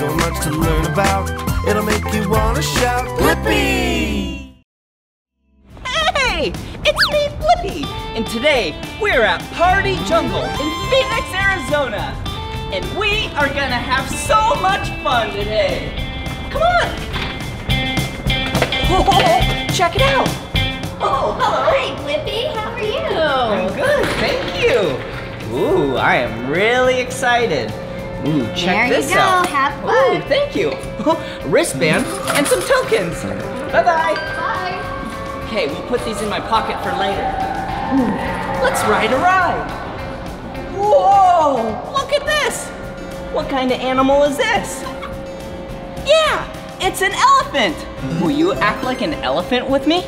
so much to learn about. It'll make you wanna shout, Blippi! Hey, it's me, Blippi, and today we're at Party Jungle in Phoenix, Arizona. And we are gonna have so much fun today. Come on. Oh, check it out. Oh, hello. Hi, Blippi. How are you? I'm good, thank you. Ooh, I am really excited. Ooh, check There you this go, out. have Ooh, thank you. Wristband and some tokens. Bye-bye. Bye. Okay, we'll put these in my pocket for later. Ooh, let's ride a ride. Whoa, look at this. What kind of animal is this? Yeah, it's an elephant. Will you act like an elephant with me?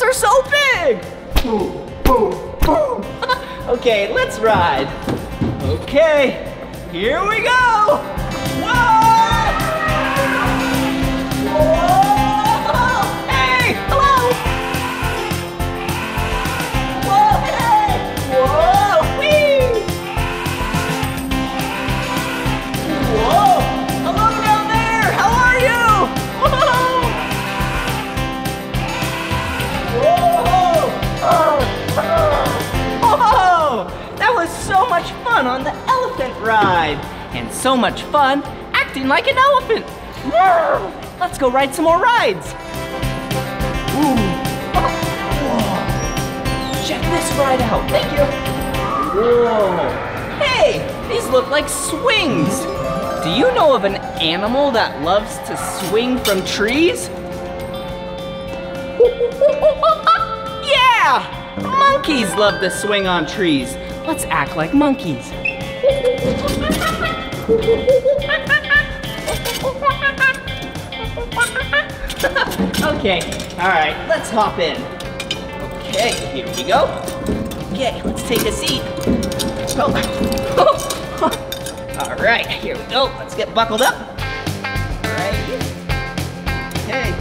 Elephants are so big. okay, let's ride. Okay, here we go! Fun on the elephant ride. And so much fun acting like an elephant. Let's go ride some more rides. Check this ride out. Thank you. Whoa. Hey, these look like swings. Do you know of an animal that loves to swing from trees? Yeah! Monkeys love to swing on trees. Let's act like monkeys. okay, all right, let's hop in. Okay, here we go. Okay, let's take a seat. Oh. all right, here we go. Let's get buckled up. Okay.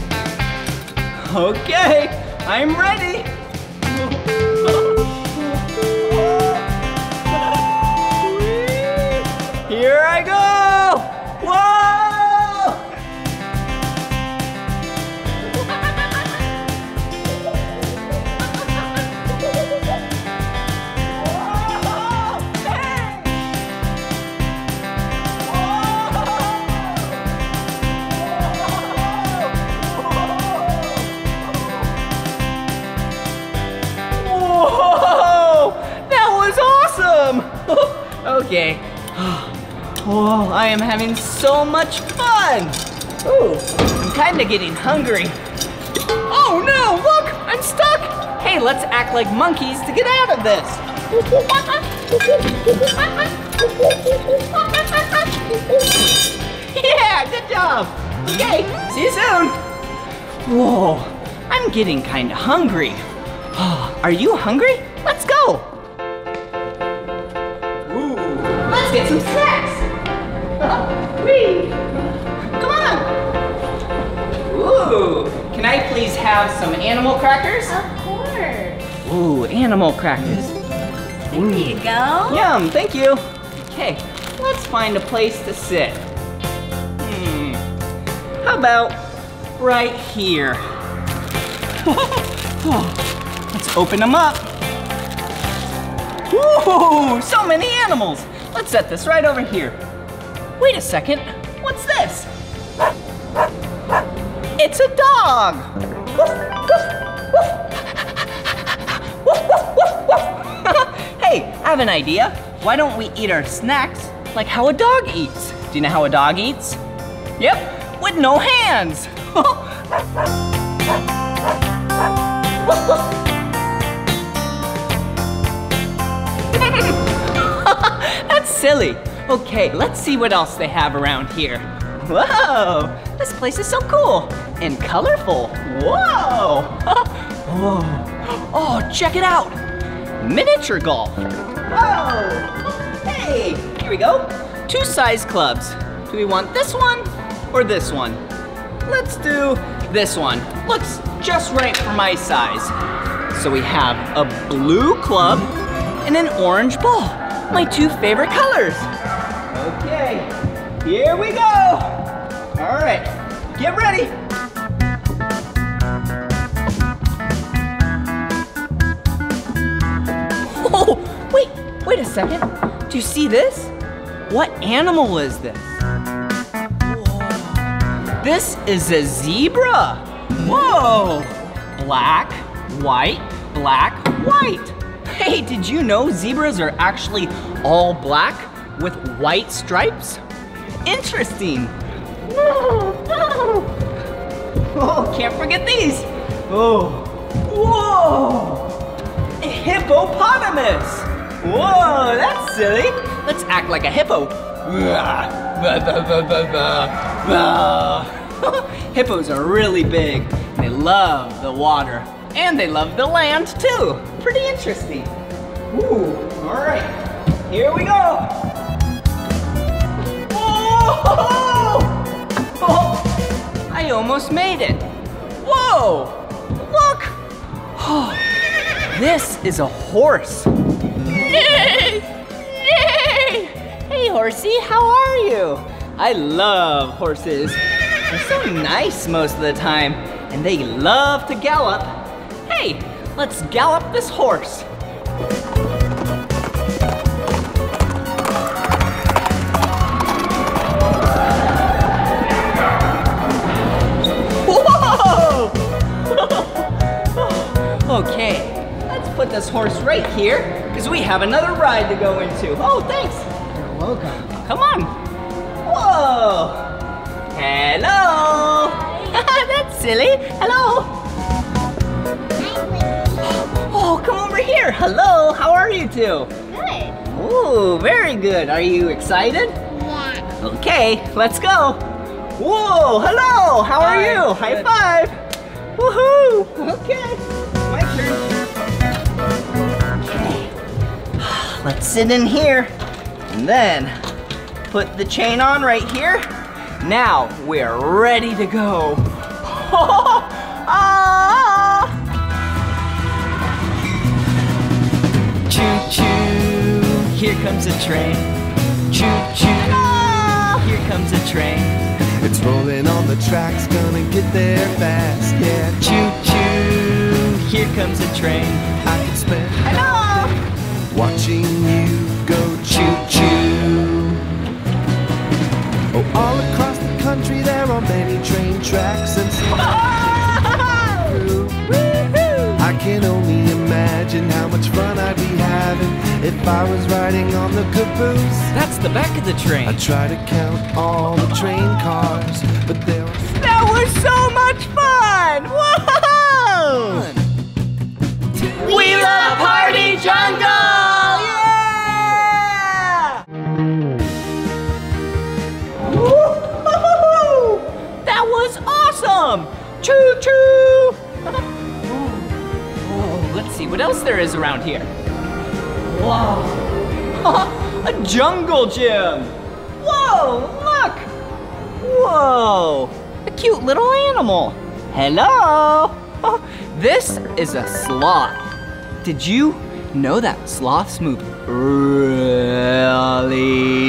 Okay, I'm ready. I go! Whoa! That was awesome! okay. Oh, I am having so much fun! Ooh, I'm kinda getting hungry. Oh no, look! I'm stuck! Hey, let's act like monkeys to get out of this. Yeah, good job! Okay, see you soon! Whoa, I'm getting kinda hungry. Are you hungry? Let's go! Ooh, let's get some snacks! Whee! Come on! Ooh, can I please have some animal crackers? Of course. Ooh, animal crackers. There you go. Yum, thank you. Okay, let's find a place to sit. Hmm, how about right here? let's open them up. Woo, so many animals. Let's set this right over here. Wait a second, what's this? It's a dog. hey, I have an idea. Why don't we eat our snacks like how a dog eats? Do you know how a dog eats? Yep, with no hands. That's silly. Okay, let's see what else they have around here. Whoa, this place is so cool and colorful. Whoa. Whoa. Oh, oh, check it out. Miniature golf. Whoa. Hey, here we go. Two size clubs. Do we want this one or this one? Let's do this one. Looks just right for my size. So we have a blue club and an orange ball. My two favorite colors. Here we go. All right, get ready. Oh, wait, wait a second. Do you see this? What animal is this? This is a zebra. Whoa! Black, white, black, white. Hey, did you know zebras are actually all black with white stripes? Interesting. Oh, can't forget these. Oh, whoa! A hippopotamus. Whoa, that's silly. Let's act like a hippo. Hippos are really big. They love the water. And they love the land too. Pretty interesting. Ooh, all right. Here we go. Whoa! Oh, I almost made it. Whoa! Look! Oh, this is a horse. Nay! Nay! Hey, horsey, how are you? I love horses. They're so nice most of the time, and they love to gallop. Hey, let's gallop this horse. This horse right here, because we have another ride to go into. Oh, thanks. You're welcome. Come on. Whoa! Hello! That's silly. Hello! Oh, come over here. Hello, how are you two? Good. Oh, very good. Are you excited? Yeah. Okay, let's go. Whoa, hello, how are Hi, you? High good. five. Woohoo! Okay, my turn. Let's sit in here and then put the chain on right here. Now we're ready to go. ah! Choo choo, here comes a train. Choo choo, here comes a train. It's rolling on the tracks, gonna get there fast. Yeah, Choo choo, here comes a train. I could spend Hello! Watching you go choo choo. Oh, all across the country there are many train tracks and some through. I can only imagine how much fun I'd be having if I was riding on the caboose. That's the back of the train. I try to count all the train cars, but there are That was so much fun! Whoa! We love Party Jungle! Awesome! Choo choo! oh, let's see what else there is around here. Whoa! A jungle gym! Whoa, look! Whoa! A cute little animal. Hello! This is a sloth. Did you know that sloths move really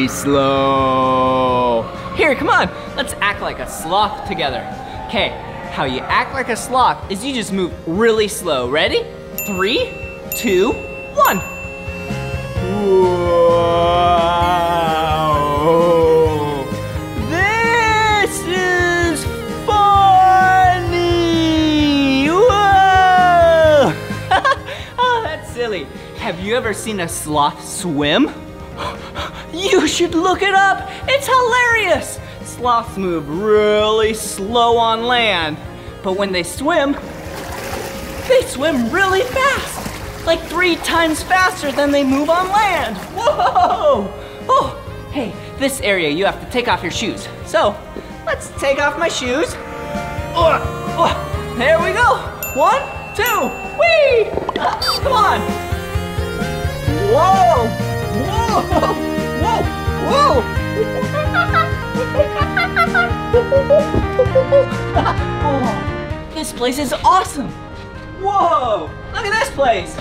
slow? Here, come on. Let's act like a sloth together. Okay, how you act like a sloth is you just move really slow. Ready? Three, two, one. This is funny! Oh, that's silly. Have you ever seen a sloth swim? You should look it up. It's hilarious. Sloths move really slow on land, but when they swim, they swim really fast. Like three times faster than they move on land. Whoa! Oh, hey, this area you have to take off your shoes. So, let's take off my shoes. Oh, oh, there we go. One, two, whee! Ah, come on. Whoa! Whoa! Whoa! Whoa! this place is awesome. Whoa! Look at this place.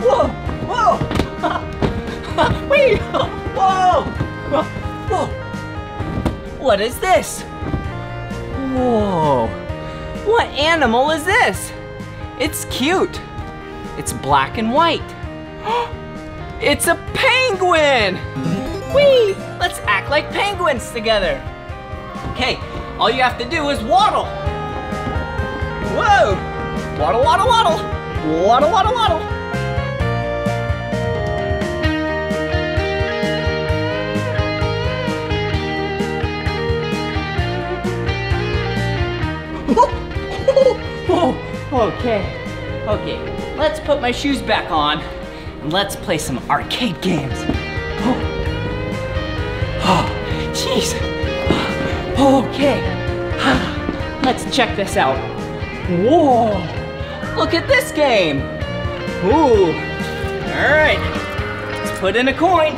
Whoa, whoa. Wait, whoa, whoa. What is this? Whoa. What animal is this? It's cute. It's black and white. It's a penguin! Whee! Let's act like penguins together. Okay, all you have to do is waddle. Whoa! Waddle, waddle, waddle. Waddle, waddle, waddle. okay, okay. Let's put my shoes back on and let's play some arcade games. Jeez. Okay, let's check this out. Whoa, look at this game. Ooh, all right, let's put in a coin.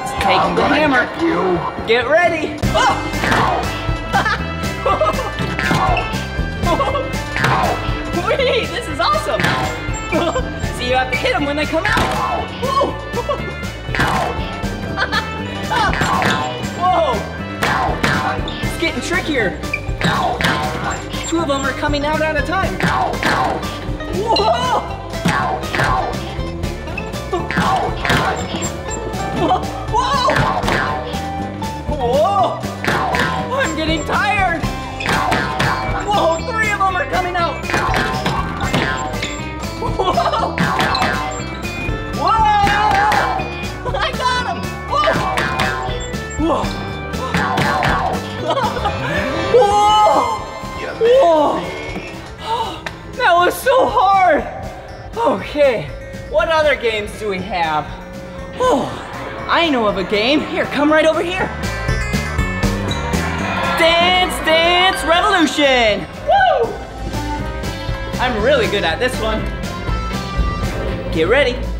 Let's take the hammer. Get ready. Oh! oh. Wait, this is awesome! so you have to hit them when they come out. Trickier. Two of them are coming out at a time. Whoa! Whoa! Whoa! I'm getting tired. Other games do we have? Oh, I know of a game. Here, come right over here. Dance Dance Revolution! Woo! I'm really good at this one. Get ready.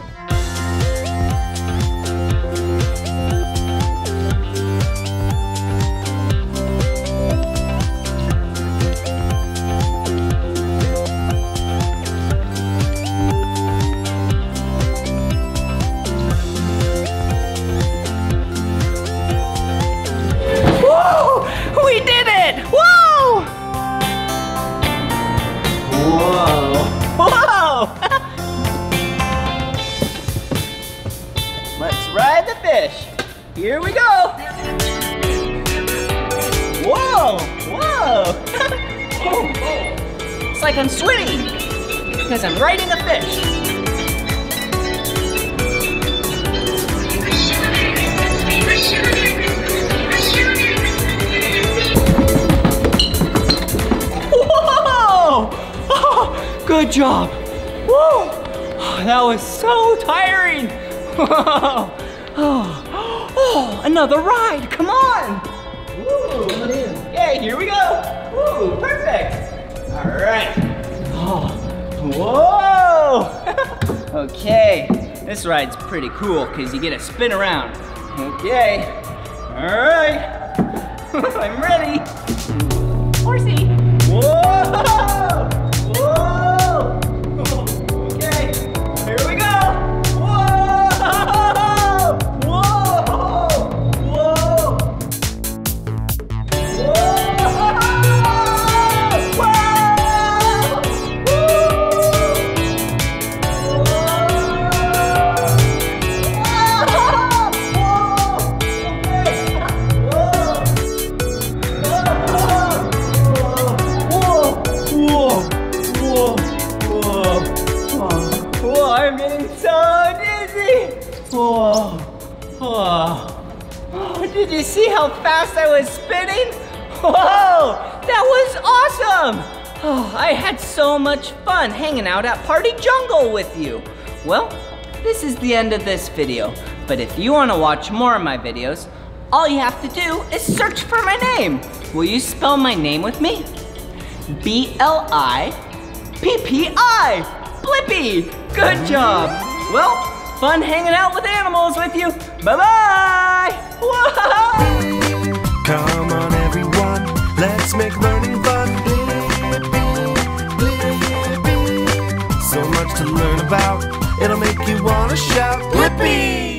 Here we go. Whoa! Whoa! Oh, oh, it's like I'm swimming because I'm riding a fish. Whoa! Oh, good job. Woo! That was so tiring. Oh, oh, another ride. Come on. Woo! Okay, here we go. Woo! Perfect. All right. Oh, whoa! okay, this ride's pretty cool because you get to spin around. Okay. All right. I'm ready. Whoa. Whoa. Did you see how fast I was spinning? Whoa, that was awesome! Oh, I had so much fun hanging out at Party Jungle with you. Well, this is the end of this video, but if you want to watch more of my videos, all you have to do is search for my name. Will you spell my name with me? B-L-I-P-P-I, Blippi. Good job. Well, Fun hanging out with animals with you. Bye-bye. Come on, everyone. Let's make learning fun. So much to learn about. It'll make you want to shout. Blippi!